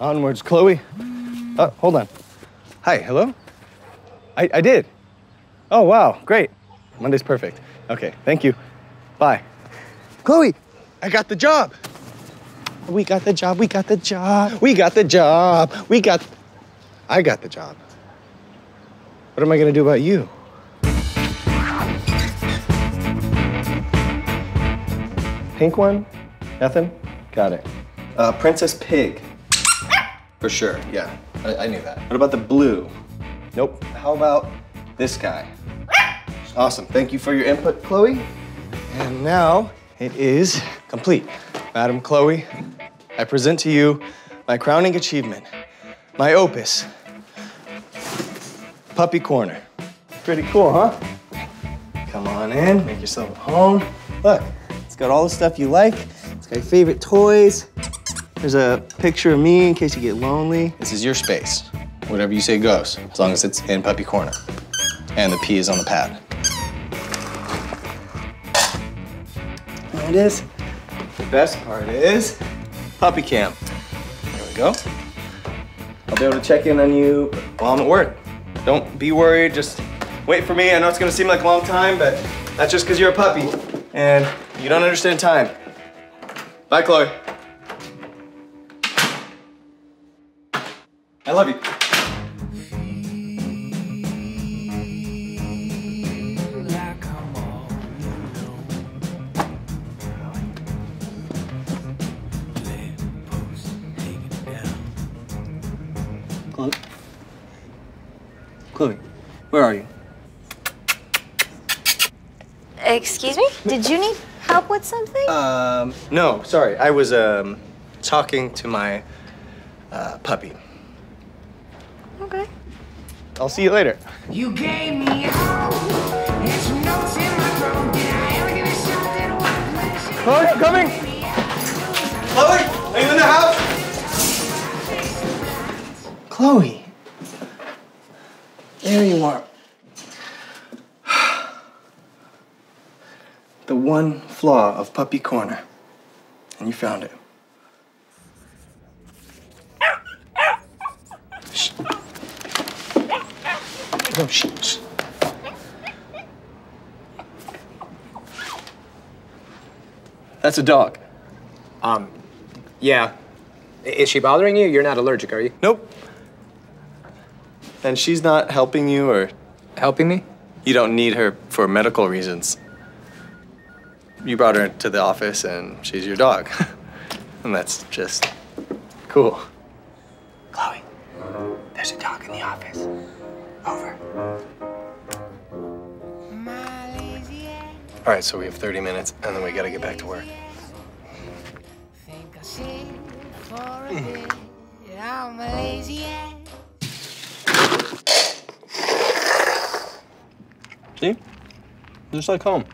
Onwards, Chloe. Oh, hold on. Hi, hello? I, I did. Oh, wow, great. Monday's perfect. Okay, thank you. Bye. Chloe, I got the job. We got the job, we got the job, we got the job, we got. I got the job. What am I gonna do about you? Pink one? Nothing? Got it. Uh, Princess Pig. For sure, yeah. I, I knew that. What about the blue? Nope. How about this guy? Awesome. Thank you for your input, Chloe. And now it is complete. Madam Chloe, I present to you my crowning achievement, my opus, Puppy Corner. Pretty cool, huh? Come on in, make yourself at home. Look, it's got all the stuff you like. It's got your favorite toys. There's a picture of me in case you get lonely. This is your space. Whatever you say goes, as long as it's in Puppy Corner. And the P is on the pad. There it is. The best part is Puppy Cam. There we go. I'll be able to check in on you while I'm at work. Don't be worried, just wait for me. I know it's gonna seem like a long time, but that's just because you're a puppy and you don't understand time. Bye, Chloe. I love you. Chloe? Chloe, where are you? Excuse me? Did you need help with something? Um, no, sorry. I was, um, talking to my, uh, puppy. Okay. I'll see you later. You gave me hope and some notes in my throat. Did I ever give you something worth wishing? Chloe, I'm coming! Chloe, are you in the house? Chloe. There you are. The one flaw of Puppy Corner. And you found it. Shh. No, shh. shh. That's a dog. Um, yeah. Is she bothering you? You're not allergic, are you? Nope. And she's not helping you or Helping me? you don't need her for medical reasons. You brought her to the office and she's your dog. and that's just cool. Chloe, there's a dog in the office. Over. All right, so we have 30 minutes and then we gotta get back to work. Think I'll sit for a bit. I'm a lazy ass. See? Just like home.